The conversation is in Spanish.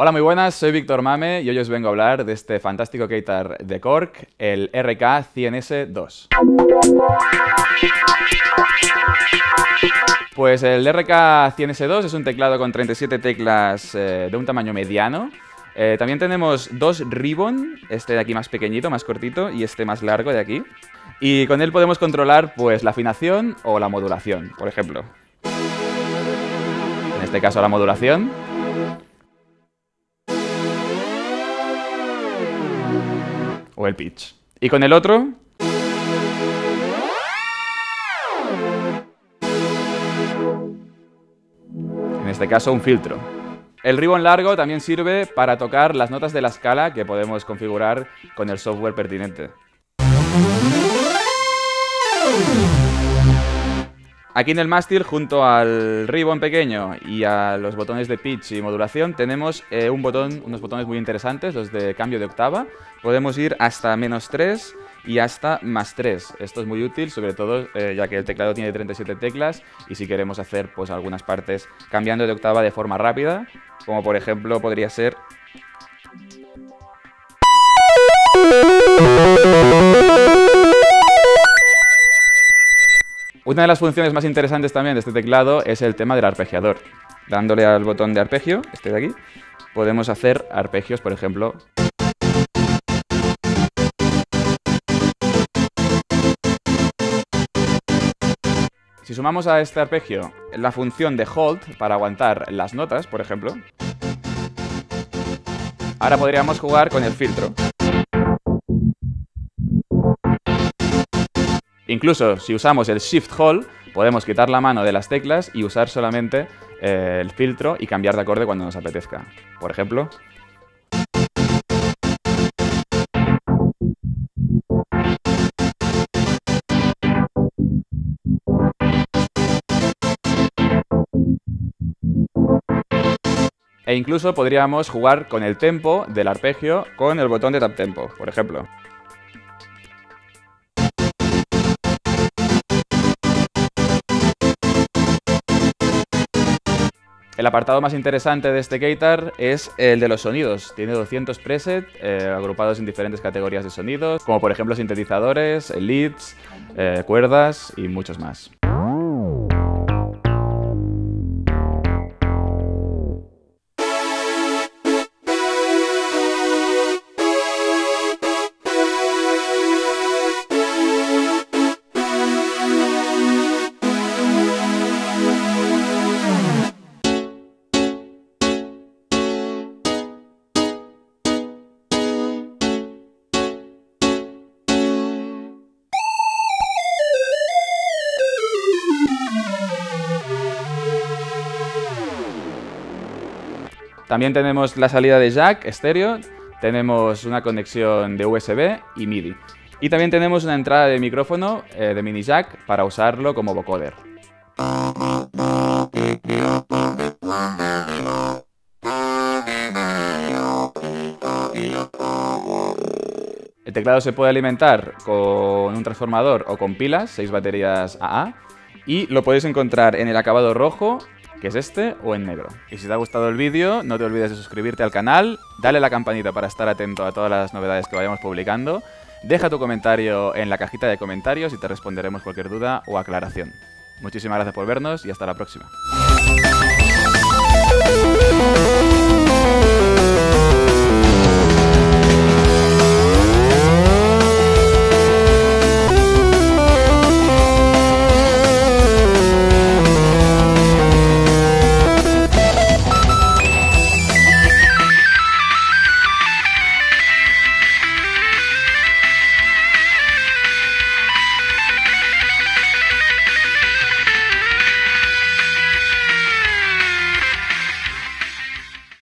Hola, muy buenas, soy Víctor Mame y hoy os vengo a hablar de este fantástico keytar de Cork, el RK100S2. Pues el RK100S2 es un teclado con 37 teclas eh, de un tamaño mediano. Eh, también tenemos dos Ribbon, este de aquí más pequeñito, más cortito, y este más largo de aquí. Y con él podemos controlar pues la afinación o la modulación, por ejemplo. En este caso la modulación. O el pitch. Y con el otro... En este caso un filtro. El ribbon largo también sirve para tocar las notas de la escala que podemos configurar con el software pertinente. Aquí en el mástil, junto al ribbon pequeño y a los botones de pitch y modulación, tenemos eh, un botón, unos botones muy interesantes, los de cambio de octava. Podemos ir hasta menos 3 y hasta más 3. Esto es muy útil, sobre todo eh, ya que el teclado tiene 37 teclas y si queremos hacer pues, algunas partes cambiando de octava de forma rápida, como por ejemplo podría ser... Una de las funciones más interesantes también de este teclado es el tema del arpegiador. Dándole al botón de arpegio, este de aquí, podemos hacer arpegios, por ejemplo... Si sumamos a este arpegio la función de hold para aguantar las notas, por ejemplo, ahora podríamos jugar con el filtro. Incluso si usamos el Shift Hold, podemos quitar la mano de las teclas y usar solamente eh, el filtro y cambiar de acorde cuando nos apetezca. Por ejemplo... E incluso podríamos jugar con el tempo del arpegio con el botón de tap tempo, por ejemplo. El apartado más interesante de este Keytar es el de los sonidos. Tiene 200 presets eh, agrupados en diferentes categorías de sonidos, como por ejemplo sintetizadores, leads, eh, cuerdas y muchos más. También tenemos la salida de jack estéreo, tenemos una conexión de USB y MIDI. Y también tenemos una entrada de micrófono eh, de mini jack para usarlo como vocoder. El teclado se puede alimentar con un transformador o con pilas, 6 baterías AA, y lo podéis encontrar en el acabado rojo que es este o en negro. Y si te ha gustado el vídeo, no te olvides de suscribirte al canal, dale a la campanita para estar atento a todas las novedades que vayamos publicando, deja tu comentario en la cajita de comentarios y te responderemos cualquier duda o aclaración. Muchísimas gracias por vernos y hasta la próxima.